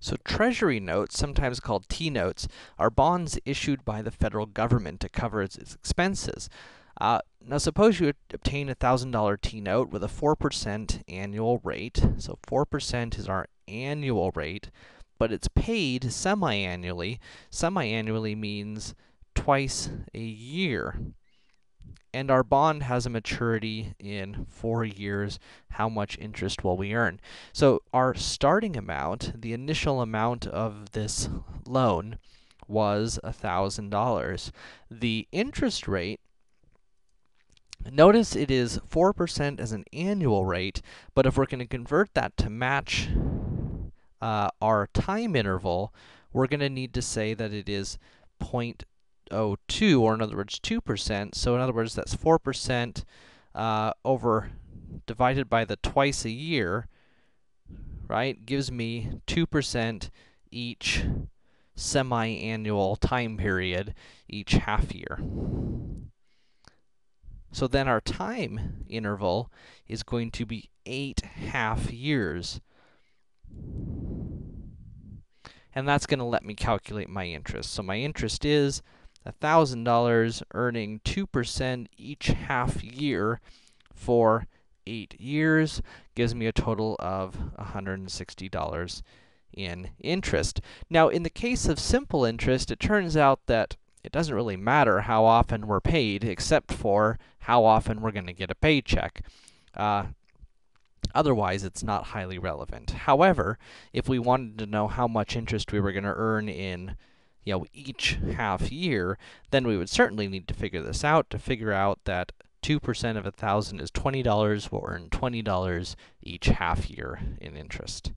So treasury notes, sometimes called T-notes, are bonds issued by the federal government to cover its, its expenses. Uh, now suppose you obtain a $1,000 T-note with a 4% annual rate. So 4% is our annual rate, but it's paid semi-annually. Semi-annually means twice a year and our bond has a maturity in four years. How much interest will we earn? So our starting amount, the initial amount of this loan, was $1,000. The interest rate, notice it is 4% as an annual rate, but if we're going to convert that to match uh, our time interval, we're going to need to say that it is 0.02, or in other words, 2%. So in other words, that's 4% uh, over divided by the twice a year, right, gives me 2% each semi-annual time period, each half year. So then our time interval is going to be 8 half years and that's going to let me calculate my interest. So my interest is $1,000 earning 2% each half year for 8 years gives me a total of $160 in interest. Now, in the case of simple interest, it turns out that it doesn't really matter how often we're paid, except for how often we're going to get a paycheck. Uh, Otherwise, it's not highly relevant. However, if we wanted to know how much interest we were going to earn in you know, each half year, then we would certainly need to figure this out to figure out that 2% of a 1,000 is $20, we'll earn $20 each half year in interest.